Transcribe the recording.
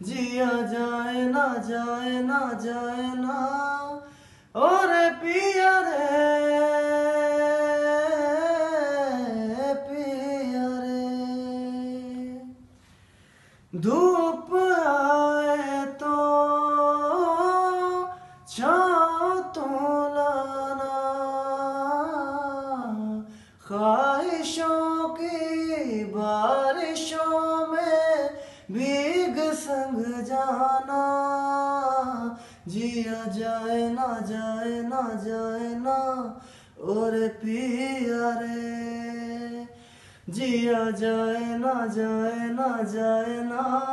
जिया जाए ना जाए ना जाए ना, और पिया रे पिया रे। धूप आए तो छाँव तो लाना, ख्वाहिशों की बारिशों संग जाना। जिया जाए ना जाए ना जाए ना। और पिया रे। जिया जाए ना जाए ना जाए ना।